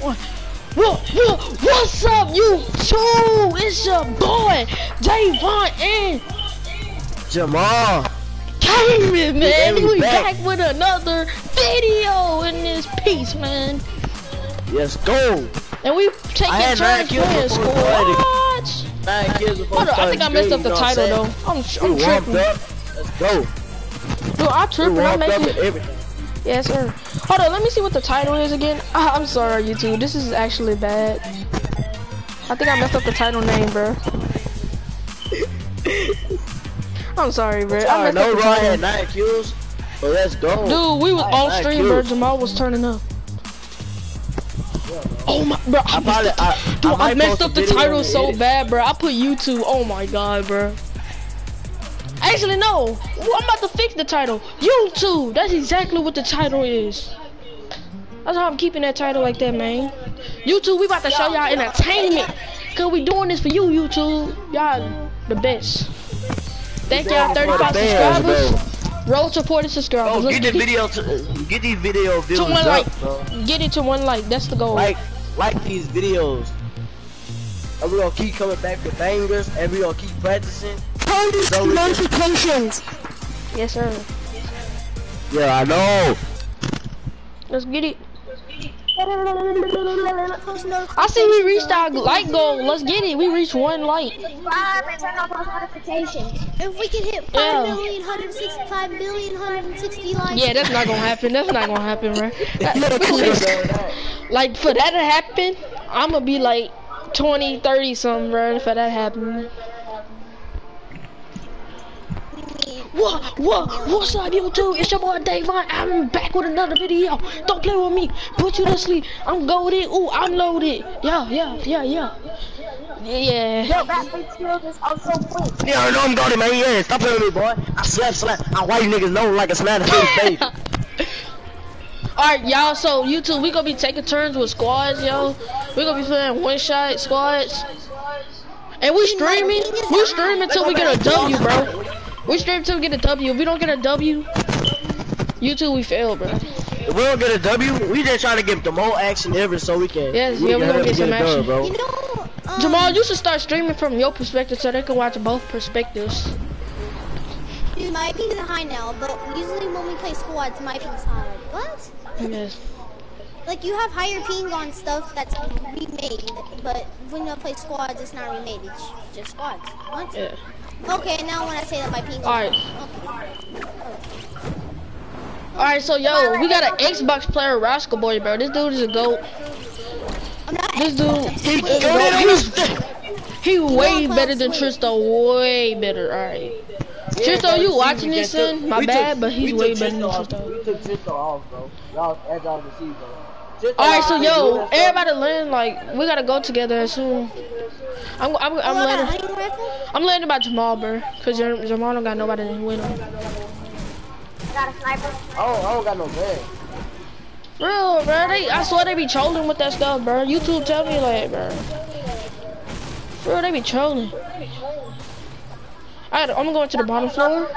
What, what, what, what's up, you two? It's your boy, Javon and Jamal. Cayman, man. we back. back with another video in this piece, man. Let's go. And we taking I turns playing squads. Nine kills before Hold on, I think I messed up the title though. I'm, I'm tripping. up. Let's go. Dude, I'm tripping. I'm up making. everything. Yes, sir. Hold on, let me see what the title is again. Ah, I'm sorry, YouTube. This is actually bad. I think I messed up the title name, bro. I'm sorry, bro. I Sorry, messed no up the Ron title. had nine kills, but let's go. Dude, we was I had on stream, bro. Jamal was turning up. Oh my, bro. I, I probably, messed up, I, dude, I, I, messed up the title so bad, bro. I put YouTube. Oh my god, bro. Actually, no. I'm about to fix the title. YouTube. That's exactly what the title is. That's how I'm keeping that title like that, man. YouTube, we about to show y'all entertainment. Cause we doing this for you, YouTube. Y'all the best. Thank y'all, doing it for the 35 bands, subscribers. Roll to 40 subscribers. Oh, get the video to get these video views to one up, like. bro. Get it to one like. That's the goal. Like, like these videos. And we gonna keep coming back with bangers, and we gonna keep practicing. Turn these So we can- notifications. Yes, sir. Yeah, I know. Let's get it. Post I see we reached our light goal. Let's get it. We reached one light. Subscribe and turn on post notifications. If we can hit 5 Yeah. million, 165 million, 160 likes. Yeah, that's not gonna happen. That's not gonna happen, right? like for that to happen, I'm gonna be like 20, 30 something, bro. For that to What? What? What's up, YouTube? It's your boy Daevon. I'm back with another video. Don't play with me. Put you to sleep. I'm goaded. Ooh, I'm loaded. Yeah, yeah, yeah, yeah. Yeah. Yo, that big skills is also quick. Yeah, I know I'm going, man. Yeah, stop playing with me, boy. I slap, slap. I white niggas know like a smash face, baby. Alright, y'all, so YouTube, we gonna be taking turns with squads, yo. we gonna be playing one shot squads. And we streaming, we streaming until we get a W, bro. We stream until we get a W. If we don't get a W, you YouTube, we fail, bro. If we don't get a W, we just try to get the more action ever so we can. Yes, we yeah, we can gonna hurry get some it done, action. bro. You know, um, Jamal, you should start streaming from your perspective so they can watch both perspectives. dude, my ping is high now, but usually when we play squads, my ping's high. What? Yes. Like you have higher ping on stuff that's remade, but when you play squads, it's not remade. It's just squads. What? Yeah. Okay, now when I say that my ping Alright. okay. Alright, so yo, we got an Xbox player, Rascal Boy, bro. This dude is a goat. This dude, He is a got goat. it on He- He way better than Sweet. Tristan, way better. Alright. Yeah, Tristan, bro, you watching this, just son? My we bad, took- but he's way better than Tristan off. We took Tristan off, bro. Y'all, as y'all can see, bro. Tristan Alright, so yo, doing that stuff. everybody land like we gotta go together soon. I'm I'm I'm Oh, I got a landing. I'm landing by Jamal, bro, cause Jam- Jamal don't got nobody to win him. I got a sniper. Oh, I don't got no gun. Real, bro. They, I swear they be trolling with that stuff, bro. YouTube tell me like, bro. Bro, they be trolling. Alright, I'm going to the bottom floor.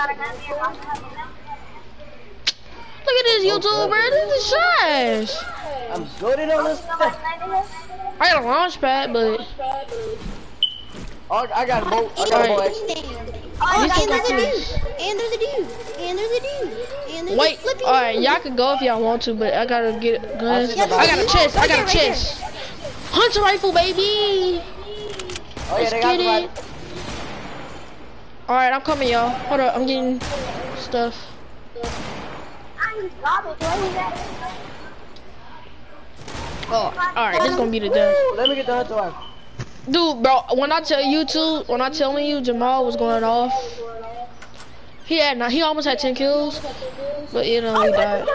Look at this YouTube, bro. This is trash. I'm good at on this stuff. I got a launch pad, but Oh, I got a boat. I And got a boat oh, dude. Oh, and there's a dude. And there's a dude. And there's a dude. And there's wait. a flipping Alright, y'all can go if y'all want to, but I gotta get guns. Yeah, I got a chest. I got a right there, right chest. Hunter rifle, baby. Oh, yeah, Let's they get it. Alright, I'm coming, y'all. Hold up, I'm getting stuff. Oh, alright, this is gonna be the death. Let me get the hunter rifle. Dude, bro, when I tell you two, when I telling you Jamal was going off, he had not, he almost had 10 kills, but you know, he died.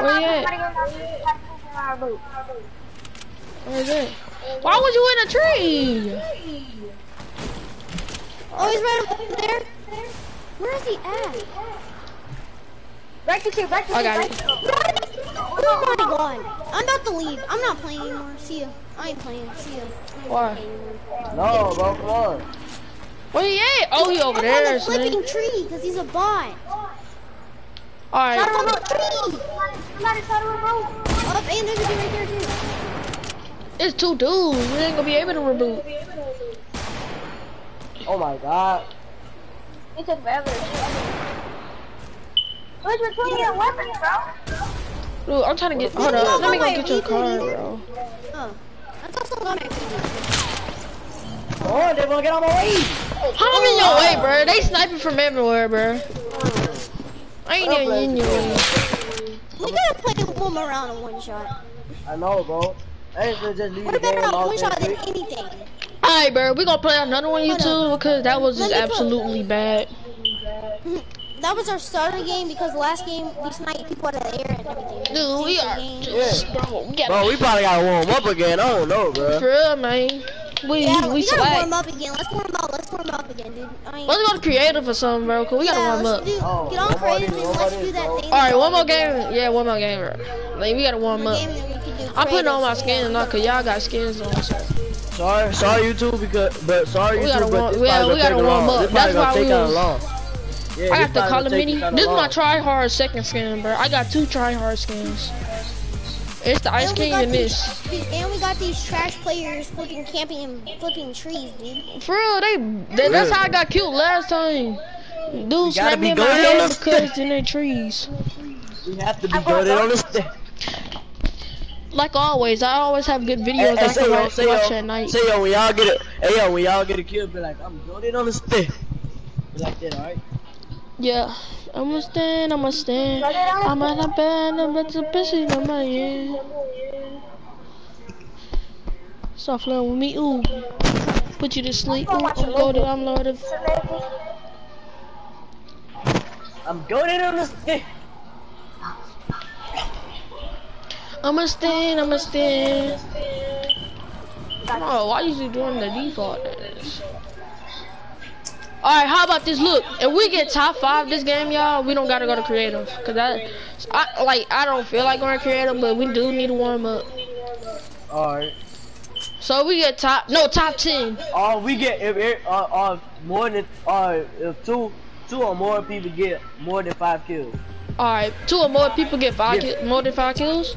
Where you at? Where is it? Why was you in a tree? Oh, he's right over there. Where is he at? I got it. Oh my god. I'm about to leave. I'm not playing anymore. See ya. I ain't playing. See ya. Why? No, bro, come on. Where he at? Oh, he over I'm there, on the son. flipping tree because he's a bot. Alright. Shot him on the tree. how to remote. Up, and there's a dude right there too. It's two dudes. We ain't gonna be able to reboot. Oh my god. It took forever to shoot. Where's your 20 year weapons, bro? Dude, I'm trying to get. Hold Let me up. know Let me how go get your reboot car, is. bro. Oh. I thought someone got my reboot. Oh, they wanna get on my way. How am in your way, bro? They sniping from everywhere, bro. I ain't even in your way. We gotta play one more round of one shot. I know, bro. I ain't gonna just leave We're better game on all one shot than anything. Alright, bro. We gonna play another one, Hold YouTube, because that was just Let me absolutely bad. Mm-hmm. That was our starter game because last game we sniped people out of the air and everything. Dude, we are Game. just, bro. We Bro, got we probably gotta warm up again. I don't know, bro. for real, man. We Yeah, we we gotta slack. warm up again. Let's warm up. Let's warm up again, dude. I ain't... Let's go to creative or something, bro. Cause we gotta yeah, warm let's up. Do, Oh, get on one creative and let's do that thing. All right, one more we did. game. Yeah, one more game, bro. Like we gotta warm One up. game and then we can do I'm putting on my creative, skins now, cause y'all got skins on. So. Sorry, sorry, YouTube, because but sorry, We YouTube, gotta but warm- this yeah, we gotta take warm up. That's why we kinda was- Yeah, I this got the probably color mini. This is my long. try hard second skin, bro. I got two try hard skins. It's the Ice And we King and this. And we got these trash players flipping camping and flipping trees, dude. For real, they, they that's how I got killed last time. Dude snapped be me in my good on head because thing. in their trees. We have to be good on this thing. Like always, I always have good videos hey, I say can yo, watch, say watch yo, at night. say yo, when y'all get it, hey yo, when y'all get a kill, be like, I'm good on this thing. Be like that, alright? Yeah, I'ma stand, I'ma stand. I'm at a band, I'm at the busy, I'm at yeah. Stop flirting with me, ooh. Put you to sleep, ooh. I'm loaded, I'm loaded. I'm good on this thing. I'ma stand, I'ma stand. Oh, why you you doing the default? Alright, how about this? Look, if we get top five this game, y'all, we don't gotta go to creative. Cause I, I like, I don't feel like going to creative, but we do need to warm up. Alright. So we get top, no, top 10. Uh, we get if it, uh, uh, more than uh, if two, two or more people get more than five kills. Alright, two or more people get five Yeah. ki- more than five kills?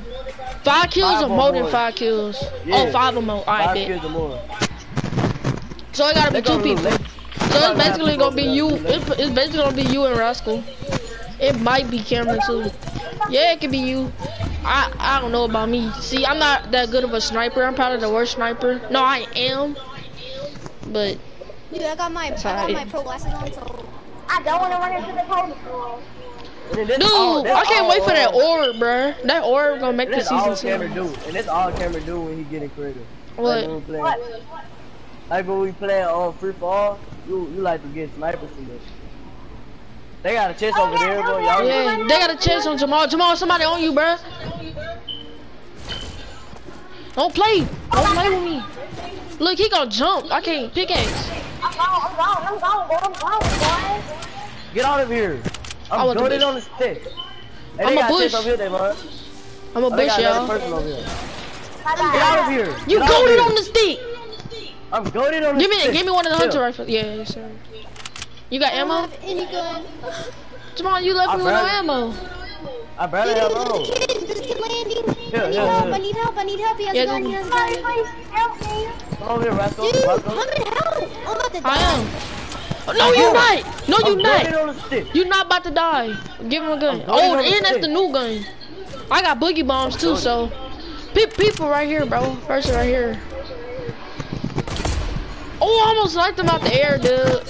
Five kills Five or or more than five kills? Yeah. Oh, five or more. Alright, Five bet. kills or more. So it gotta be two people. They- So it's basically gonna be you. It's, it's basically gonna be you and Rascal. It might be Cameron too. Yeah, it could be you. I I don't know about me. See, I'm not that good of a sniper. I'm probably the worst sniper. No, I am. But Dude, I got my I got my pro glasses on, so I don't want to run into the pony dude, all- I can't wait for that uh, orb, bruh. That orb gonna make the This all season Cameron two. do, and this all Cameron do when he getting creative. What? Like when we play, What? like when we play on free fall, you you like to get snipers from this. They got a chest Oh, over yeah, there, bro. yeah, Y'all, Yeah, they got a chance on Jamal. Jamal, somebody on you, bruh. Don't play. Don't play with me. Look, he gonna jump. I can't pickaxe. I'm gone, I'm gone, I'm gone, boy, I'm gone, boy. get out of here. I I'm want the goaded on the stick. Hey, I'm a got bush. over here, they man. I'm a bush, y'all. another person over here. I got Get out of here. You Get out of goaded on the stick. I'm goaded on the Give me, stick. give me one of the hunter rifles. Yeah, yes, sir. You got I ammo? have any gun. Jamal, you left I me with no ammo. I barely have there's a ammo. kid, there's kid landing. Yeah, I need yeah, help, yeah. I need help, I need help. He has Yeah, a gun, he has a Somebody gun. please help me. Come over here, Rascal. Dude, Rascal. come and help. I'm about to die. I am. Oh, no, you I'm not. No, you I'm not. You're not about to die. Give him a gun. Oh, and that's the new gun. I got boogie bombs too, so. Pe people right here, bro. Person right here. Oh, I almost knocked him out the air, dude.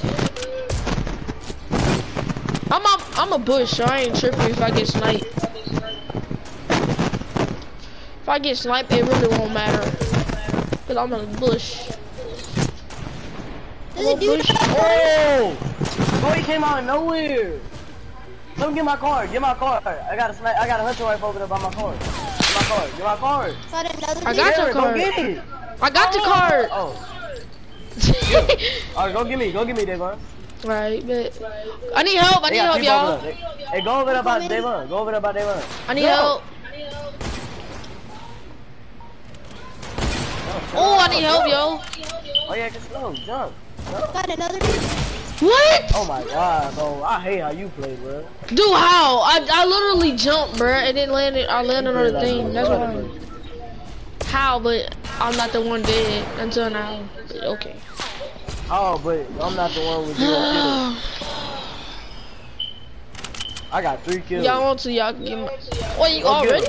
I'm a, I'm a bush, so I ain't tripping if I get sniped. If I get sniped, it really won't matter. Cause I'm a bush. There's a dude. bush. Oh! Boy, he came out of nowhere. Come get my card. Get my card. I got a snipe. I got a hunter rifle over there by my card. Get my card. Get my card. Got another I got your Garrett, card. Go get it. I got the oh. card. Oh. All right, go get me. Go get me, Devon. right, but I need help. I need got help, y'all. over there. They- Hey, go over there about Devon. Go over there about Devon. I need Go. help. Oh, I need help, yo. Oh yeah, just go. Jump. Jump. Got another dude. What? Oh my god, bro. I hate how you play, bro. Dude, how? I, I literally jumped, bro, and then landed. I landed on the thing. That's why. How? But I'm not the one dead until now. But okay. Oh, but I'm not the one with zero kills. I got three kills. Y'all want to? Y'all can get my. Wait, you Go get already?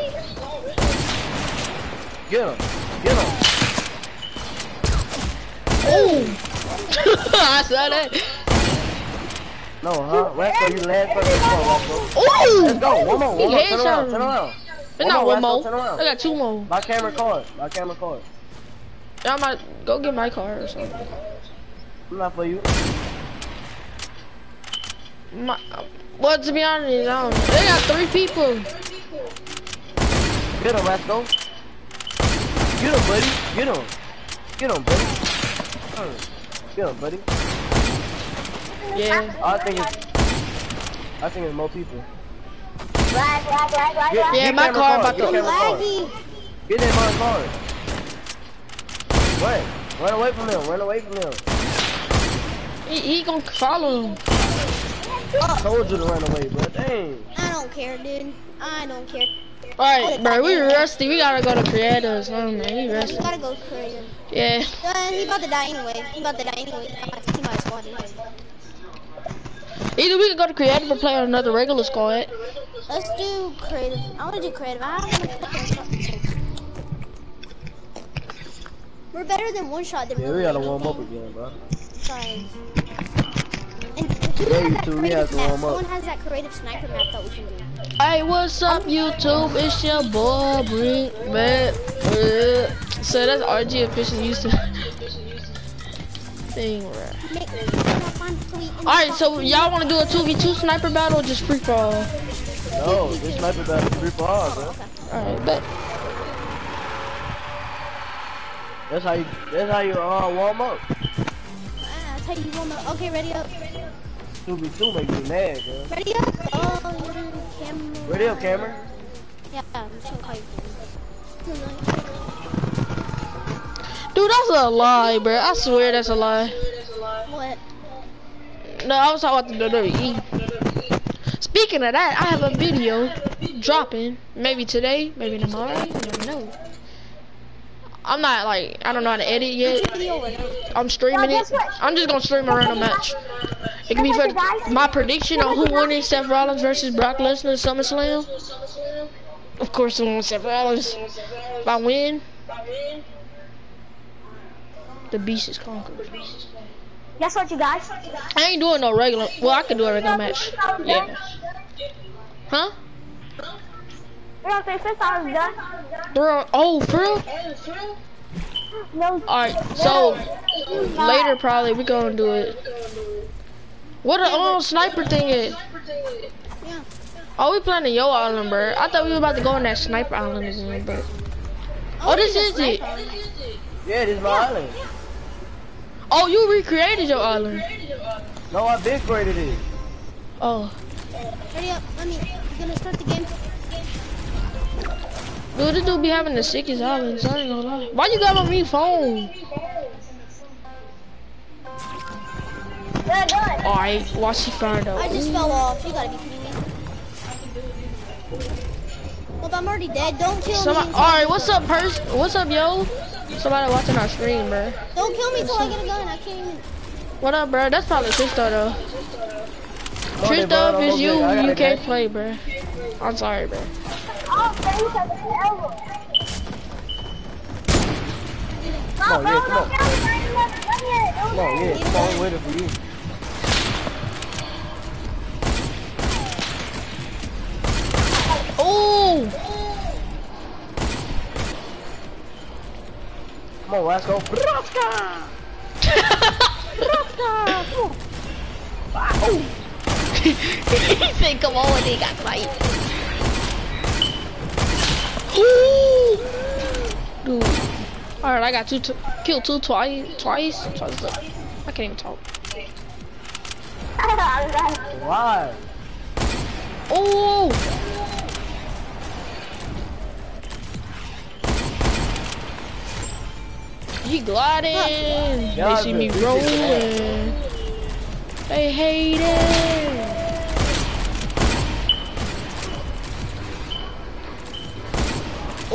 Get him. Get him. Oh! I saw that. No, huh? Let's go. You last for Come on, let's go. Oh! Let's go. One more. One more. Turn around. Turn around. There's not one more. more. Turn around. I got two more. My camera card. My camera card. Y'all might go get my car or something. I'm not for you. My, well, to be honest, I don't know. They got three people. Get him, go. Get him, buddy. Get him. Get him, buddy. Get him, buddy. Yeah. I think it's. I think it's more people. Lag, lag, lag, lag, Get, lag. Yeah, get my camera car about get to- Laggy. Get that my card. Run. Run away from him. Run away from him. He, he gonna follow him. I told you to run away, bro. Dang. I don't care, dude. I don't care. Alright, bro, we rusty. We gotta go to creators. Oh, man, we We gotta go creative. Yeah. Uh, he about to die anyway. He about to die anyway. He might, he might spawn anyway. Either we can go to creative or play on another regular squad. Let's do creative. I wanna do creative. I don't We're better than one shot. Than Yeah, we gotta warm up again, bro. Sorry. And Yeah, you two, we creative have to map? warm up. Someone has that creative sniper map that we can do. Hey, what's up, YouTube? It's your boy, Brink, man. Uh, so that's RG official used to thing, right? Make, find tweet in the Alright, so y'all wanna do a 2v2 sniper battle or just free for all? No, this sniper battle three for all, bro. Alright, bet. That's how you. That's how you uh, warm up. Ah, I'll tell you one more. Okay, ready up. Two v two make me mad, bro. Ready up. Oh, camera. Ready up, Cameron? Yeah, I'm just gonna call you. Dude, that's a lie, bro. I swear that's a lie. What? No, I was talking about the WWE. Speaking of that, I have a video dropping. Maybe today, maybe tomorrow. You never know. I'm not like I don't know how to edit yet. Video or no? I'm streaming it. I'm just gonna stream a random match. It can be for my prediction on who won winning Seth Rollins versus Brock Lesnar at SummerSlam. Of course, with Seth Rollins. If I win, the beast is conquered. Guess what, you guys? I ain't doing no regular. Well, I can do a regular match. Yeah. Huh? We're gonna say fifth hours done. Bro, oh, for real? No. Alright, so later probably we gonna do it. What the oh, sniper thing is? Yeah. Oh, we playing the Yo Island, bro. I thought we were about to go on that sniper island again, bro. Oh, this is it. Yeah, this is my island. Oh, you recreated your island. No, I big created it. Oh, Ready up. Let me. We're gonna start the game. Dude, this dude be having the sickest islands. I ain't gonna lie. Why you got on me phone? Good, good. Alright, watch you find out. I just fell off. You gotta be kidding me. Well, if I'm already dead, don't kill Somebody, me. alright, what's up, pers? What's up, yo? Somebody watching our stream, bro. Don't kill me till I get a gun. I can't even. What up, bro? That's probably Tristan, though. Come on, then, bro, Tristan, I'm if it's you, you can't play, bro. I'm sorry, bro. Oh. Come on, yeah, come on. Come on, yeah, come on, waiting for you. Oh! Come on, let's go. he said, come on, they got fight. Ooh! Dude. Alright, I got two, t killed two twice, twice, twice. I can't even talk. Why? Oh! He gliding. They see me rolling. They hate it.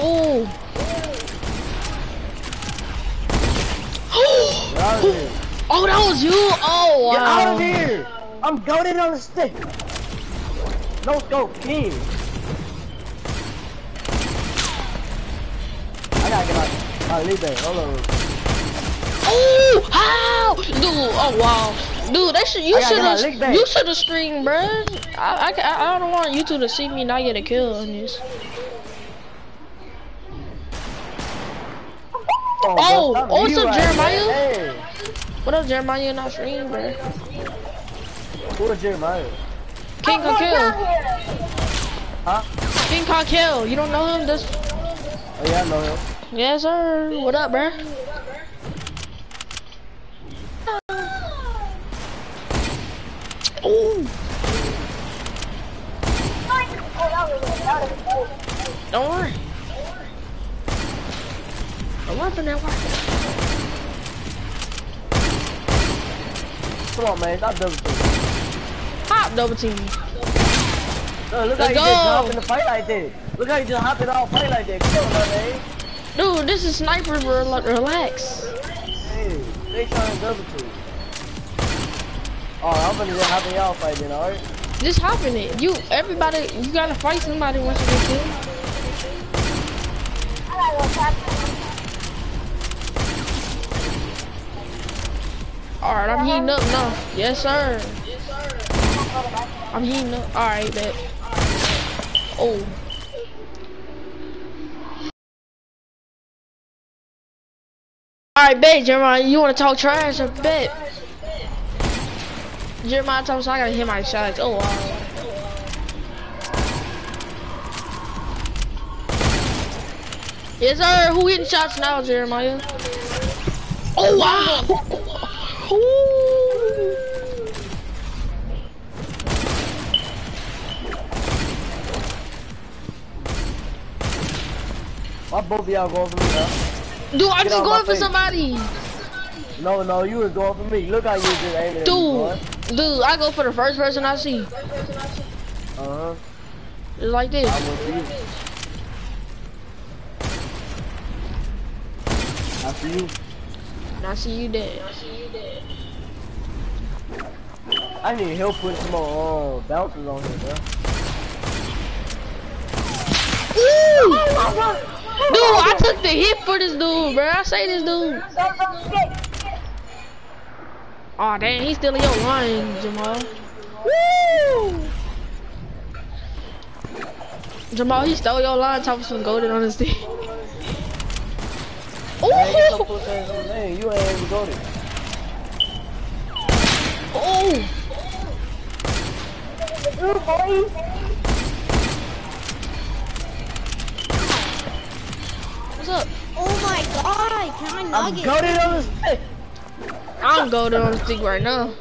Oh. Get out of here. oh, that was you. Oh, Get out of here. I'm goaded on the stick. No scope, king. I gotta get out. Alright, leave that. Hold on. Oh, how? Dude, oh wow. Dude, that should, you should get my lick have, you should have screamed, bruh. I, I, I don't want you two to see me not get a kill on this. Oh, bro, what's up, right Jeremiah? there. What up, Jeremiah? Not stream, bruh. Hey, who is Jeremiah? King Cocktail. here. Huh? King Cocktail. You don't know him? This. Oh yeah, I know him. Yes, sir. What up, bruh? Man. Stop double teaming. Hop double team. No, look how Let's you just hop in the fight like that. Look how you just hop in all fight like that. Come on, man. Dude, this is sniper, bro. Like, relax. Hey, they trying to double team. Alright, I'm gonna just hop in y'all fight then, alright? Just hop in it. You, everybody, you gotta fight somebody once you get killed. I gotta go Alright, I'm heating up now. Yes, sir. I'm heating up. Alright, bet. Oh. Alright, bet, Jeremiah. You wanna talk trash? I bet. Jeremiah me so I gotta hit my shots. Oh, wow. Yes, sir. Who hitting shots now, Jeremiah? Oh, wow. Ooh. Why both of y'all going for me, huh? Dude, I'm Get just going for face. somebody. No, no, you was going for me. Look how you just aiming at me. Dude, dude, I go for the first person I see. Uh-huh. Just like this. I went for you. I see you. And I see you dead. I need help putting some more uh, bouncers on here, bro. Ooh! Dude, I took the hit for this dude, bro. I say this dude. Oh damn, he's still in your line, Jamal. Woo! Jamal, he stole your line, talking some golden on his team. Man, get some Ooh! pussy ass on there. You ain't even go there. Oh! Ooh. What's up? Oh my god, can I I'm nugget? goaded on the stick. I'm golden on the stick right now.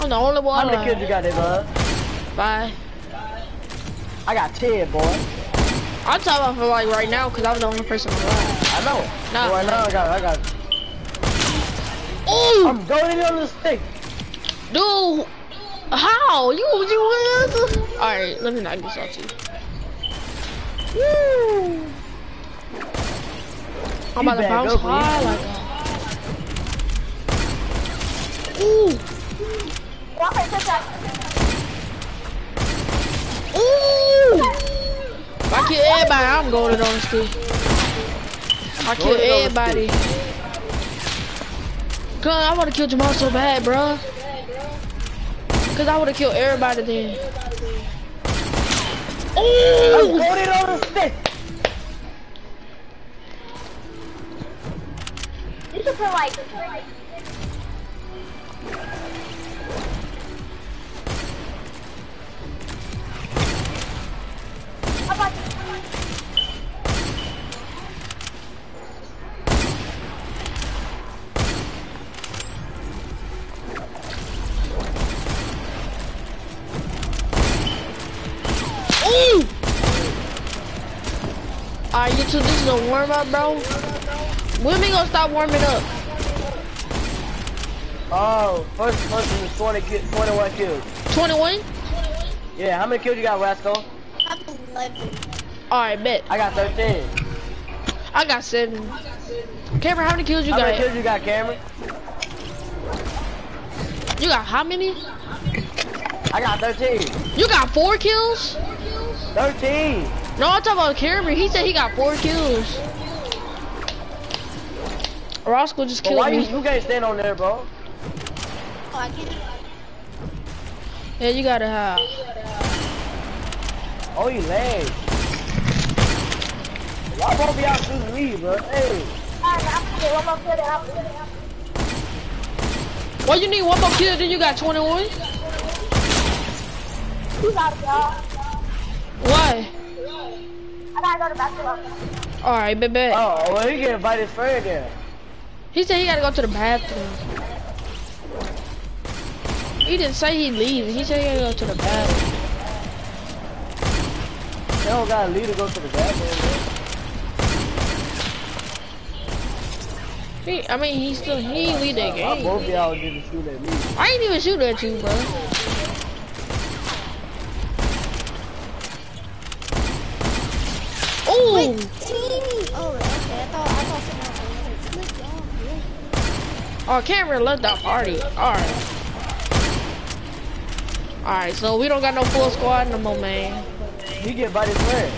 I'm the only one. How one. many kills you got there, bud? Bye. I got 10, boy. I'm talking about for like right now, cause I'm the only person alive. I know. Nah. But right now, I got, I got. Ooh! I'm goaded on the stick. Dude, how? You, you was? Alright, let me knock this off too. Woo! I'm about to bounce go, please. high like that. Ooh! Walker, touch that. Ooh! If I kill everybody, I'm going on the stick. I kill Golden on the everybody. Cause I wanna kill Jamal so bad, bro. Cause I wanna kill everybody then. I'm Ooh! Oh! goaded on the stick. You should put like. Is a warm up, bro. When we gonna stop warming up? Oh, first person is 20 ki 21 kills. 21? Yeah, how many kills you got, Rascal? I have 11. Alright, bet. I got 13. I got seven. Cameron, how many kills you how many got? kills you got, Cameron? You got how many? I got 13. You got four kills? 13. No, I'm talking about Cameron. He said he got four kills. Roscoe just But killed why you, me. you can't stand on there, bro? Oh, I can't. Yeah, you gotta have. Oh, you lag. Why both of y'all shooting me, bro? Hey. Alright, gonna get one more kill. then I'm Well, you need one more kill, then you got 21? You got it, y'all. Why? I gotta go to basketball. Alright, bet, bet. Oh, well, he can invite his friend there. He said he gotta go to the bathroom. He didn't say he leaving. He said he gotta go to the bathroom. They don't gotta leave to go to the bathroom, He, I mean, he still he ain't leave that bro. Why game. both of y'all didn't shoot at me? I ain't even shoot at you, bro. Ooh, Wait, team. Oh, okay. I thought I thought someone else Look, oh, Cameron left that party. All right, all right. So we don't got no full squad no more, man. He get by this friend.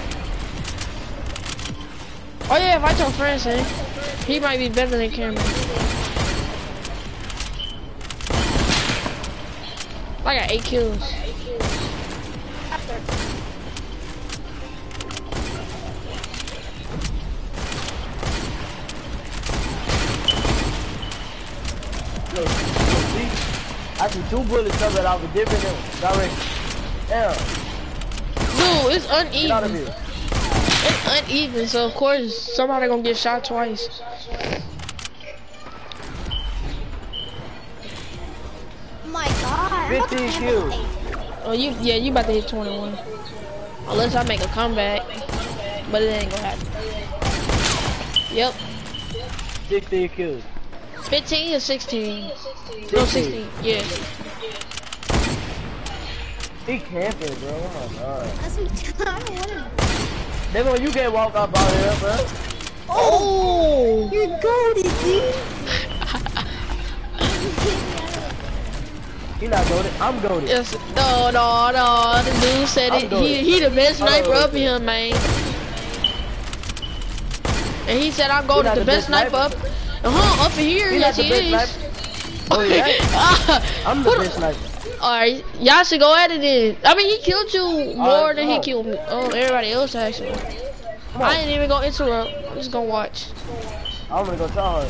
Oh yeah, invite your friends in. He might be better than Cameron. I got eight kills. Look, look, see? I see two bullets coming out of different directions. Damn, Dude, it's get out of uneven. here. It's uneven, so of course somebody gonna get shot twice. my God. I'm about to 15 camp kills. Oh, you yeah, you about to hit 21. Unless I make a comeback, but it ain't gonna happen. Yep, 16 kills. 15 or 16? No, 16. Yeah. He camping, bro. Oh my god. That's what I don't want to. Then when you can't walk up out here, bro. Oh! You're goaded, dude. He not goaded. I'm goaded. Yes. No, no, no. The dude said I'm it. doing He, he the best sniper up here, man. And he said I'm going not to the the best best sniper up. Uh-huh, up here. He yes, he best is. Sniper. Oh yeah. I'm the best sniper. Alright, y'all should go at it then. I mean, he killed you uh, more Alright, than he killed me. Oh, everybody else actually. Come I on. ain't even gonna interrupt. I'm just gonna watch. I'm gonna go try hard.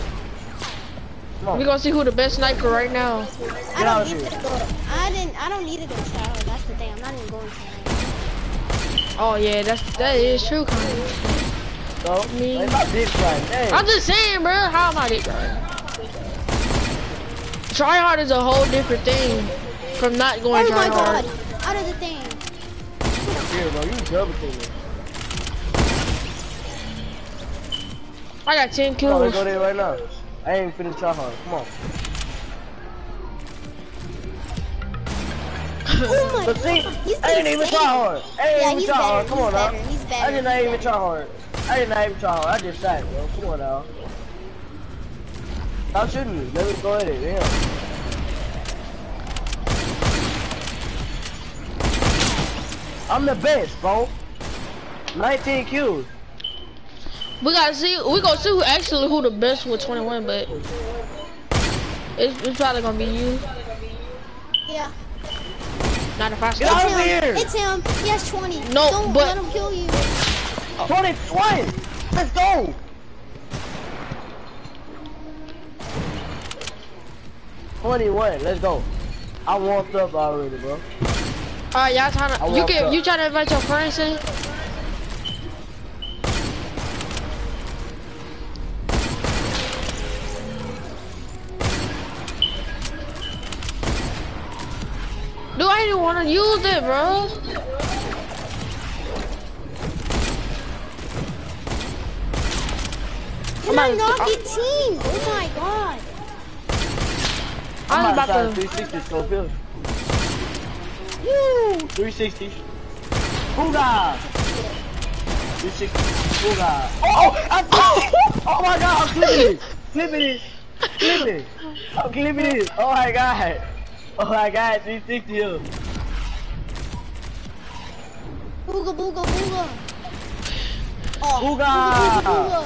Come on. We gonna see who the best sniper right now. I Get out don't of need here. to go. I didn't. I don't need to go shower. That's the thing. I'm not even going to. Oh yeah, that's that is true. Connie. So, Me. it's my big right. Dang. I'm just saying, bro. How am I it, bro? Try hard is a whole different thing from not going Oh try my. God! Out of the thing. Here, bro. You double teaming. I got 10 Come on, let's go there right now. I ain't finna try hard. Come on. Oh my But see, God! He's I didn't even try hard. I didn't Yeah, even he's try hard. Come he's on now. better, he's I did not even try hard. I did not even try hard. I just shot, bro. Come on now. Stop shooting me. Let me go at it. Yeah. I'm the best, bro. 19 kills. We gotta see. We gonna see who actually who the best with 21, but it's, it's probably gonna be you. Yeah. Not if I Get stop. out of him. here. It's him. He has 20. No, Don't but- let him kill you. 20, 20. Let's go. Twenty-one. Let's go. I warmed up already, bro. Alright, y'all trying I to. You walked can. up. You trying to invite your friends in? Dude, I didn't want to use it, bro. Can I about to- not get team? Oh my god. Ah, I'm I'm about to to. 360 Schofield. Woo! 360. Booga! 360. Booga. Oh! oh I'm Oh my god, I'm clipping it! Clipping it! Clipping it! I'm clipping it! Oh my god! Oh my god, 360 here. Booga booga booga. Oh, Booga! booga.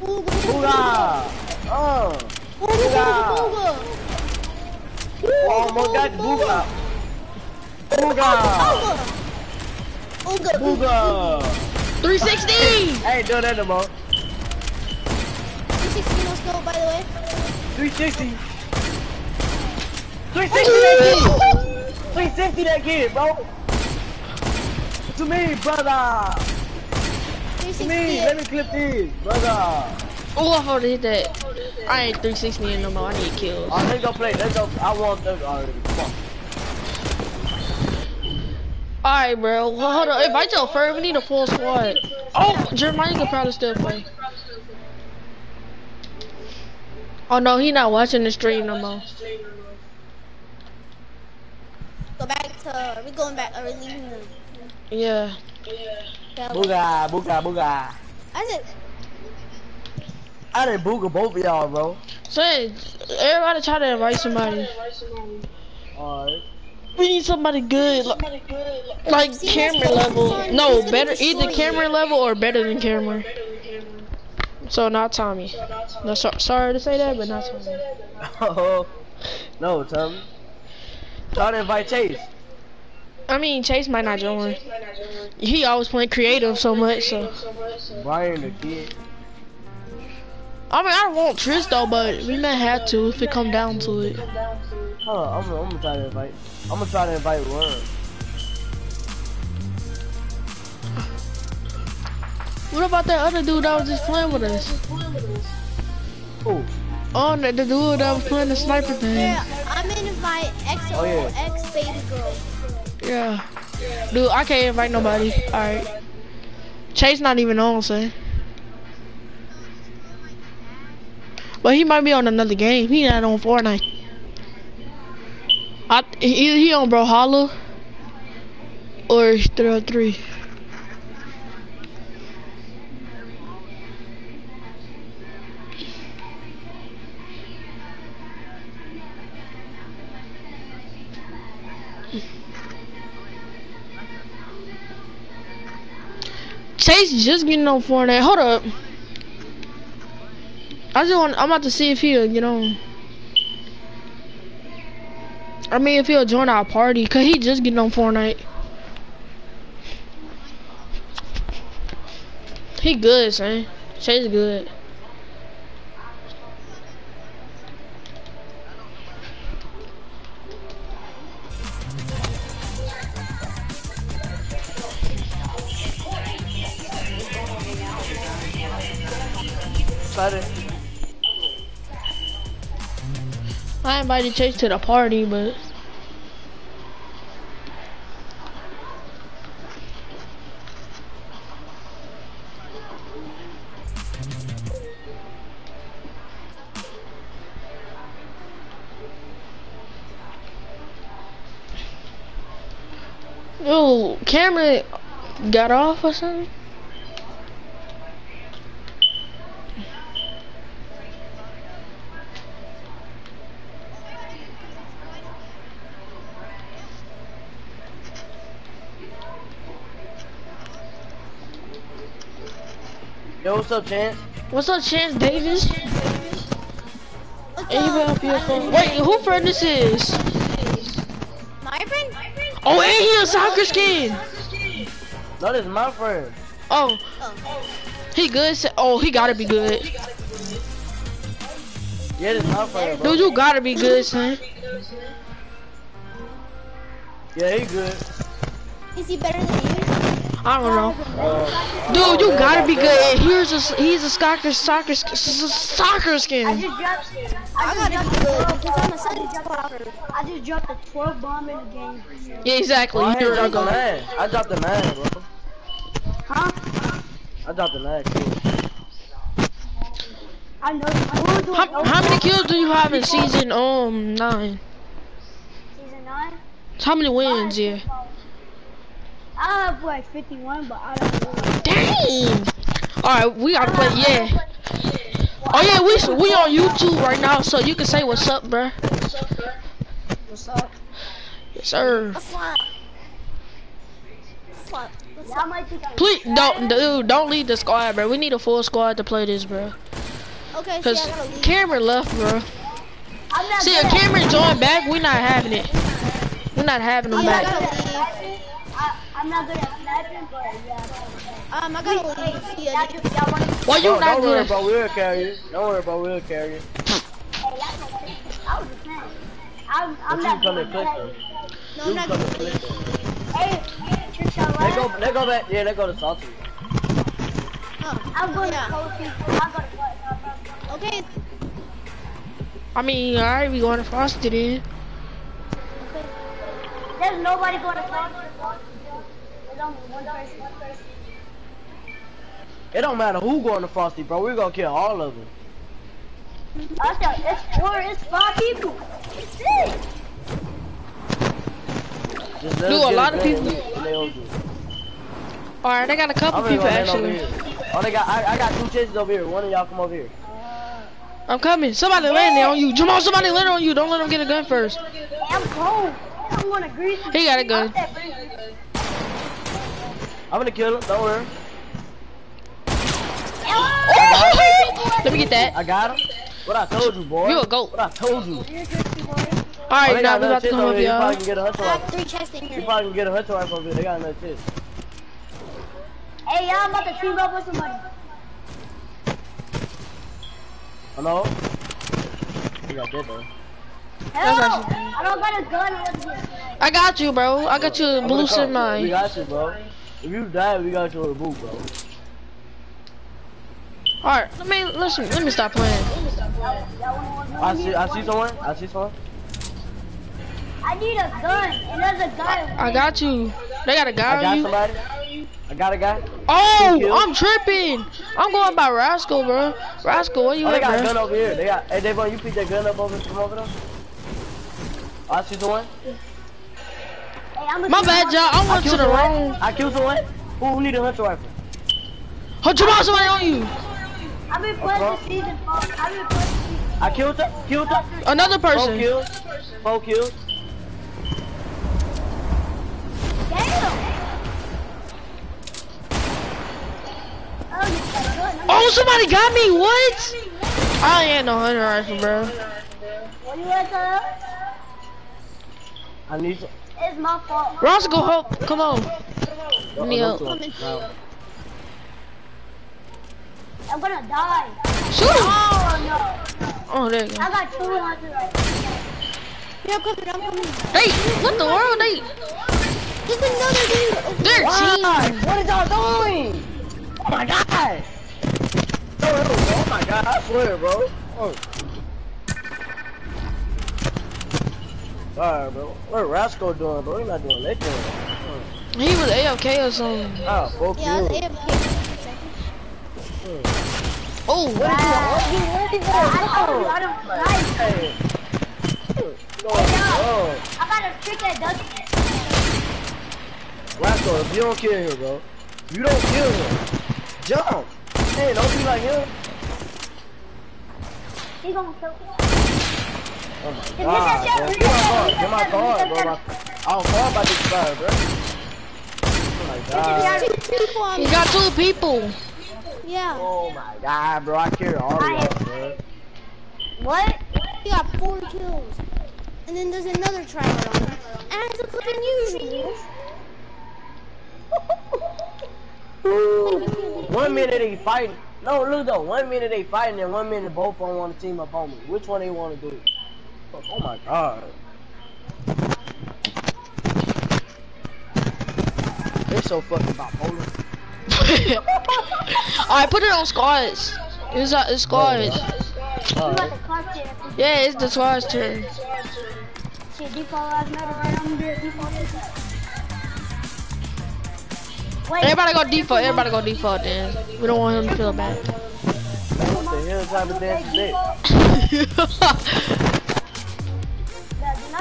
Booga Booga! Oh! Booga booga booga. Oh my god, Booga! Booga! Booga. Booga booga. Booga! 360. I ain't doing that no more. 360 no scope, by the way. 360. 360 that kid. 360 that kid, bro. To me, brother. To me, let me clip this, brother. Oh, I thought hit that. I ain't 360 in no more. I need kills. Oh, let's go play. Let's go. I want them already. Come. Alright, bro. Well, hold on. If Invite your friend. We need a full squad. Oh, Jeremiah could probably still play. Oh no, he not watching the stream no more. Go back to. Are we going back? Are we leaving them? Yeah. Yeah, Booga, booga, booga. I said. I didn't booga both of y'all, bro. Say, everybody try to invite somebody. Alright. We need somebody good, like, like camera level. No, better either camera level or better than camera. So not Tommy. No, so, sorry to say that, but not Tommy. Oh. no, Tommy. Try to invite Chase. I mean, Chase might not join. He always playing creative so much, so. Brian the kid. I mean, I don't want Tris though, but we may have to if it come down to it. Hold on, I'm, I'm gonna try to invite. I'm gonna try to invite Worm. What about that other dude that was just playing with us? Who? Oh, the, the dude that was playing the sniper thing. Yeah, I'm gonna invite XO Oh, yeah. X baby girl. Yeah. Dude, I can't invite nobody. Alright. Chase not even on, say. But he might be on another game. He not on Fortnite. I, he, he on Brawlhalla. Or 303. Chase just getting on Fortnite. Hold up. I just want. I'm about to see if he'll get on. I mean, if he'll join our party, cause he just getting on Fortnite. He good, son. Chase good. Invited Chase to the party, but Yo, camera got off or something? Yo, what's up, Chance? What's up, Chance Davis? What's Anybody up? up? Wait, who friend this is? My friend? Oh, and he a soccer skin. No, this is my friend. Oh, Oh. he good. sa- Oh, he gotta be good. Yeah, this is my friend, bro. Dude, you gotta be good, son. Yeah, he good. Is he better than you? I don't know. Dude, you gotta be good. And here's a he's a soccer soccer sk- s- s- soccer skin. I gotta be good because I'm a Sunday soccer. I just dropped a 12 bomb in the game. Yeah, exactly. I You're dropped the ugly. nine. I dropped the nine, bro. Huh? I dropped the nine, too. I know. Who's How, how many kills do you have in season um nine? Season 9? How many wins? Yeah. I have like 51, but I don't know. Dang. All right, we gotta play. Yeah. Oh yeah, we we on YouTube right now, so you can say what's up, bruh. What's up? Yes, sir. What's up? What's up? What's Y'all up? might think I'm Please don't, dude. Don't leave the squad, bro. We need a full squad to play this, bro. Okay, Cause I. Cameron left, bro. See, good if at Cameron joined back, we're not having it. We're not having him Yeah, I back. gotta leave. sniping. I, I'm not good at sniping, but yeah. Um, I gotta leave. See ya. Y'all, y'all wanna, Why you Don't, not don't worry good? about wheel carrier. Don't worry about wheel carrier. hey, y'all gonna I was just saying. I'm, I'm not can come good and click at. No, I'm not come and gonna click leave. them. Hey, Trisha, They go, they go back. Yeah, they go to salty. Oh, I'm going yeah. to cold people. I'm going to what? Okay. I mean, alright, we going to Frosty then. There's nobody going to cold There's only one person. It don't matter who going to Frosty, bro. We're gonna kill all of them. I said, it's four, it's five people. It's six. Just let Do a lot of people- and they don't do it. Alright, I got a couple really people gonna land over actually. Oh, they got. I, I got two chases over here. One of y'all come over here. I'm coming. Somebody landing on you. Jamal, somebody landing on you. Don't let him get a gun first. I'm cold. I'm going to grease. He got a gun. I said grease. I'm gonna kill him. Don't worry. Oh! Let me get that. I got him. What I told you, boy. You a goat. What I told you. You're greasy boy. Oh, Alright, now got we another about to come up. You y'all. probably can get a hunter I have three chests in You probably can get a hunter rifle over here. They got another chest. Hey, y'all, I'm about to team up with somebody. Hello? You got that though. Hell, actually- I don't got a gun. I got you, bro. I got you a I'm blue gonna. We got you, bro. If you die, we got you in boot, bro. Alright, let me listen. Let me stop playing. I see. I see someone. I see someone. I need a gun. And there's a guy. I got you. They got a guy got on you. somebody. I got a guy. Oh, I'm tripping. I'm going by Rascal, bro. Rascal, where you Oh, they at, got a gun over here. They got. Hey, Daevon, you pick that gun up over. Come over there. I see someone. Hey, I'm My bad, y'all. I I went to killed the wrong. I killed someone. Who, who need a hunter rifle? Oh, Jamal, somebody on you. I've been playing wrong? this season. four. I've been playing this season. I killed her. Killed her. Another Four person. kills. Four kills. Damn. Oh, you got a gun. Oh, somebody got me. What? I ain't no hunter rifle, bro. What you at? I need some. It's my fault. Rascal, help. Come on. Oh, me no, up. no, no. I'm gonna die. Shoot him. Oh, no. Oh, there you go. I got 200 right Yeah, I'm coming. I'm coming. Hey, what the world? They, There's another dude. they're Why? team. What is y'all doing? Oh my god! Oh, oh, oh my god, I swear, bro. Oh. Alright, bro. What Rascal doing, bro? He not doing that thing. He was AFK or something. Ah, four Yeah, I was. AFK for two seconds. Oh, What is you, what is you, I told you what I don't like. Hey. What's going? I got a trick that does Rascal, if you don't kill him, bro. You don't kill him, jump. Hey, don't be like him. He gonna kill me. Oh my god, bro. Get my said- car, get my car, bro. My, I don't care about this guy, bro. Oh my god. Two he got two people. Yeah. Oh my god, bro. I carry all of y'all, bro. What? He got four kills. And then there's another tryhard on him. As a flipping usual. One minute they fighting. No, look though. One minute they fighting, and one minute both of them want to team up on me. Which one they want to do? Oh my god. They're so fucking bipolar. Alright, put it on squads. It's, uh, it's squads. You got Alright. the car shit. Yeah, it's the squads turn. Shit, default last night, right? I'm there. Default. Everybody go default. Everybody go default then. We don't want him to feel bad. What the hell type of dance is that?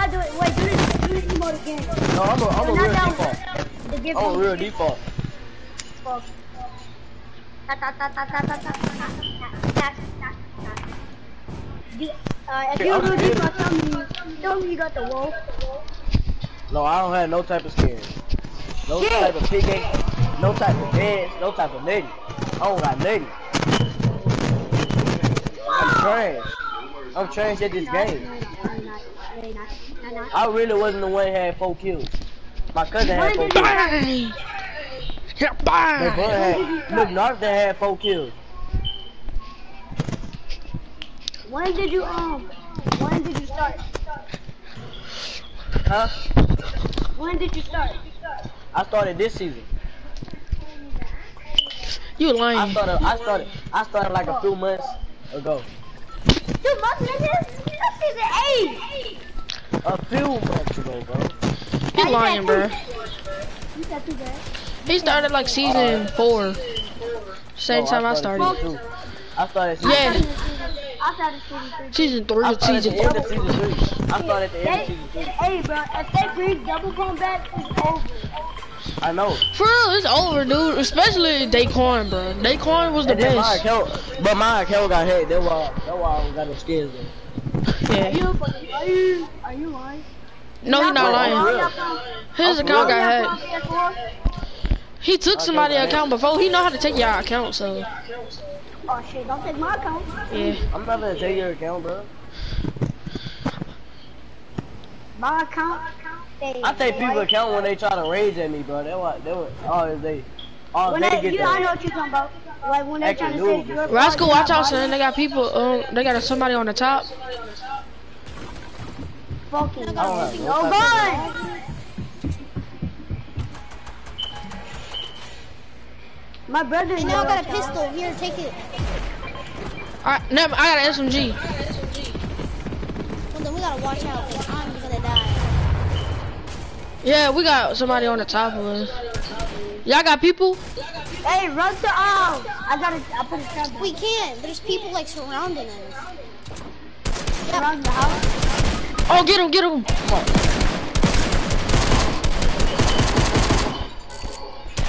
Wait, do the, do the emote again. No, I'm a, I'm a real default. The, I'm a real default. Well, do, uh, if you do default, tell me, tell me you got the wolf. No, I don't have no type of skin. No Shit. type of picking, no type of dance. no type of nigga. I don't got nigga. I'm trash. I'm trash at this game. I really wasn't the one that had four kills. My cousin had four kills. Bang! Yeah, My brother had, look, Narf that had four kills. When did you um? When did you start? Huh? When did you start? I started this season. You lying. I lying. started, I started, I started like a few months ago. Two months nigga? That's season eight. A few months ago, bro. You lying, bro. You said too bad. He started like season four. Same oh, No, time I started. season. I started Yeah, I started season three. season three or season four. three. I started at the end of season three. hey, bro, if they bring double combat, it's over. I know. For real, it's over, dude. Especially Daequan, bro. Daequan was the And then my best. but my account got hacked. That's why, that's why I got no skins though. Are you, are you, are you lying? No, he not lying. real. His I'm account got hacked. He took somebody's account before. He know how to take your account, so Oh shit, don't take my account. yeah. I'm not gonna take your account, bro. My account. They, I take people account when they try to rage at me, bro. That what, that what, all they, all When they they, get you, I know that. what you're talking about. Like when they're trying to say your Rascal, watch out, son. They got people. Um, they got somebody on the top. Fucking I don't have no no type of gun. My brother. And now I got a pistol. Here, take it. Alright, never. I got an SMG. Well, then we gotta watch out. 'cause I'm gonna die. Yeah, we got somebody on the top of us. Y'all got people? Hey, run to um. I got to I put a trap down. We can't. There's people like surrounding us. around the house. Oh, get him, get him. Come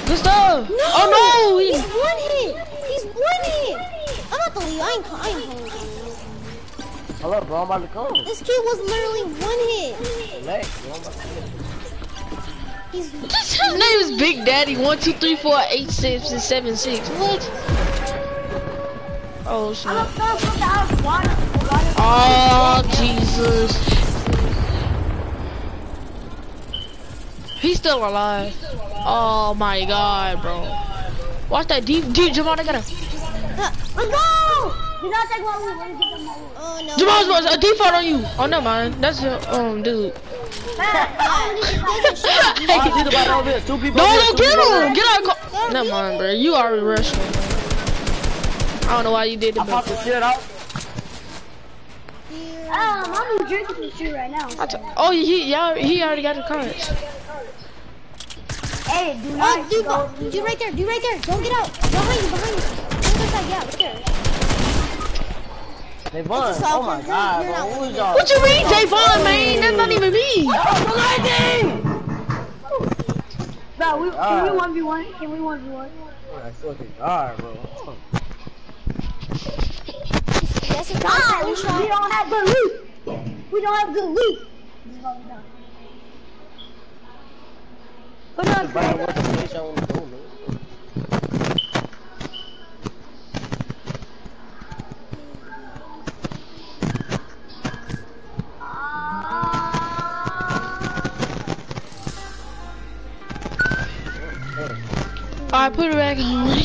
Good stuff. No! Oh no! He, He's one hit. He's one hit. I'm about to leave. I ain't. I ain't hungry. Hello, bro. I'm about to come. This kid was literally one hit. Relax, bro. I'm about to come. He's. his name is Big Daddy. One, two, three, four, eight, six, and seven, six. What? Oh shit. gonna throw from the house. Water. Water. Oh Jesus. He's still alive. Oh my god, bro. Watch that deep, deep, Jamal, I gotta. Let's go! Did not take what we were getting Oh no. Jamal's was a default on you. Oh, never mind. That's your, um, dude. hey, Two people no, no, get him! Get out of Never mind, bro. You already rushed me. I don't know why you did the. Uh, um, I'm drinking Jersey Shoe right now. oh, he yeah, he already got the cards. Hey, do oh, not oh, dude, go, dude, dude, right there, dude, right there. Don't get out. Behind you, behind you. Side, yeah, look there. Daevon, oh my god, what was y'all? What you mean, Daevon, man? That's not even me. Oh, the lightning! Bro, we, can we 1v1? Can we 1v1? I fucking die, bro. That's a God, God, we, we don't have good loot. We don't have good loot. Put on The body was the place I wanna go, man. Alright, put it back on.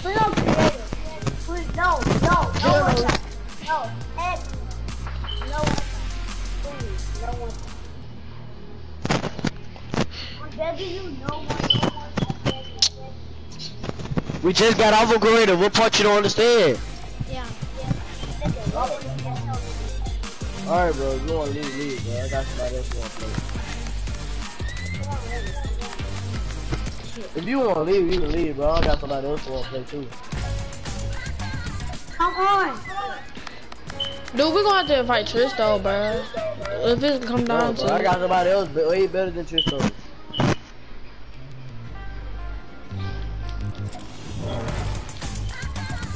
Put on creative. Put, no, no, one. No, Ed. No one. Please, no one. I'm begging you, no. We just got off of Garita. What part you don't understand? Yeah. Alright, bro. You wanna leave, leave, bro. I got somebody else wanna play. If you wanna leave, you can leave, bro. I got somebody else who wanna play too. Come on. Dude, we're gonna have to invite Tristo, bro. If it come down bro, to I it. got somebody else but way better than Tristan.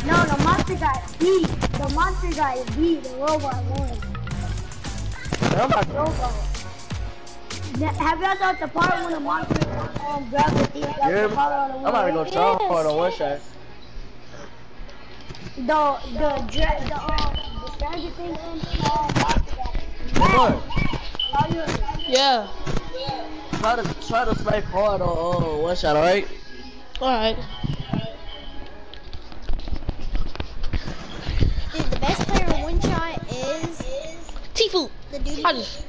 No, the monster guy beat. The monster guy beat the robot one. I'm about Robot. Now, Have y'all thought the part when the monster um, grabbed the thing? You hear me? I'm about to go try hard on one shot. The the dra- the um the stranger thing and monster guy. Come on. Are you? Yeah. Try to try to snipe hard on uh, one shot, alright? Alright. Dude, the best player in one shot is Tfue. the dude. I just